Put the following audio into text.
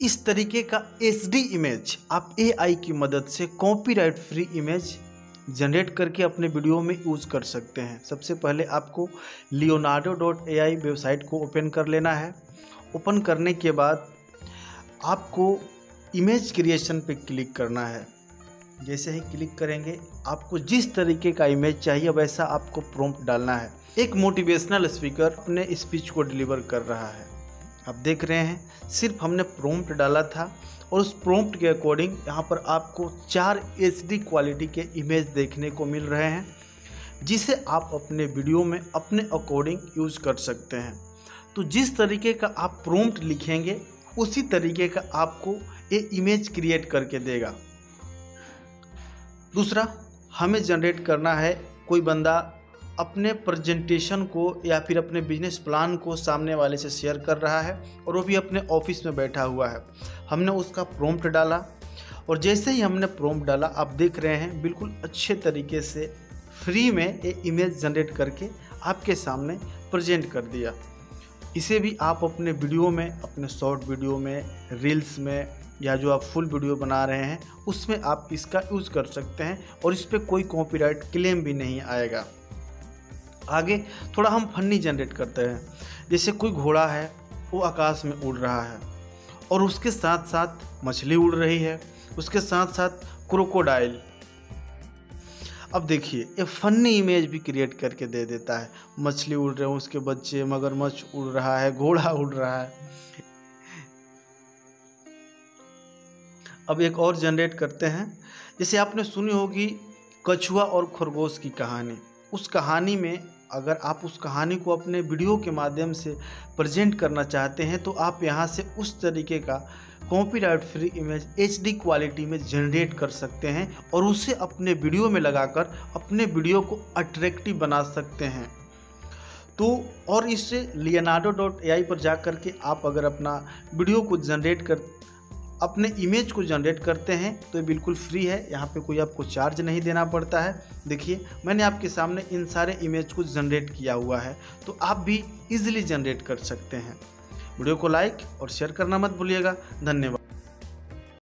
इस तरीके का एच इमेज आप एआई की मदद से कॉपीराइट फ्री इमेज जनरेट करके अपने वीडियो में यूज़ कर सकते हैं। सबसे पहले आपको लियोनार्डो डॉट ए वेबसाइट को ओपन कर लेना है। ओपन करने के बाद आपको इमेज क्रिएशन पे क्लिक करना है। जैसे ही क्लिक करेंगे, आपको जिस तरीके का इमेज चाहिए वैसा आपको प्रॉम्प्ट डालना है। एक मोटिवेशनल स्पीकर अपने स्पीच को डिलीवर कर रहा है। आप देख रहे हैं, सिर्फ़ हमने प्रॉम्प्ट डाला था और उस प्रोम्प्ट के अकॉर्डिंग यहाँ पर आपको चार एचडी क्वालिटी के इमेज देखने को मिल रहे हैं, जिसे आप अपने वीडियो में अपने अकॉर्डिंग यूज़ कर सकते हैं। तो जिस तरीके का आप प्रॉम्प्ट लिखेंगे, उसी तरीके का आपको ये इमेज क्रिएट करके देगा। दूसरा, हमें जनरेट करना है कोई बंदा अपने प्रेजेंटेशन को या फिर अपने बिज़नेस प्लान को सामने वाले से शेयर कर रहा है और वो भी अपने ऑफ़िस में बैठा हुआ है। हमने उसका प्रॉम्प्ट डाला और जैसे ही हमने प्रॉम्प्ट डाला, आप देख रहे हैं बिल्कुल अच्छे तरीके से फ्री में ये इमेज जनरेट करके आपके सामने प्रेजेंट कर दिया। इसे भी आप अपने वीडियो में, अपने शॉर्ट वीडियो में रील्स में या जो आप फुल वीडियो बना रहे हैं, उसमें आप इसका यूज़ कर सकते हैं और इस पर कोई कॉपीराइट क्लेम भी नहीं आएगा। आगे थोड़ा हम फन्नी जनरेट करते हैं। जैसे कोई घोड़ा है, वो आकाश में उड़ रहा है और उसके साथ साथ मछली उड़ रही है, उसके साथ साथ क्रोकोडाइल। अब देखिए, ये फन्नी इमेज भी क्रिएट करके दे देता है। मछली उड़ रहे हैं, उसके बच्चे, मगरमच्छ उड़ रहा है, घोड़ा उड़ रहा है। अब एक और जनरेट करते हैं। जैसे आपने सुनी होगी कछुआ और खरगोश की कहानी। उस कहानी में अगर आप उस कहानी को अपने वीडियो के माध्यम से प्रेजेंट करना चाहते हैं तो आप यहाँ से उस तरीके का copyright free image HD quality में जनरेट कर सकते हैं और उसे अपने वीडियो में लगाकर अपने वीडियो को अट्रैक्टिव बना सकते हैं। तो और इससे लियनाडो डॉट ए पर जा कर के आप अगर अपना वीडियो को जनरेट कर अपने इमेज को जनरेट करते हैं तो ये बिल्कुल फ्री है। यहाँ पे कोई आपको चार्ज नहीं देना पड़ता है। देखिए, मैंने आपके सामने इन सारे इमेज को जनरेट किया हुआ है तो आप भी इजीली जनरेट कर सकते हैं। वीडियो को लाइक और शेयर करना मत भूलिएगा। धन्यवाद।